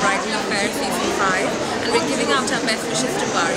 Bridal Affair Season 5 and we're giving out our best wishes to Bari.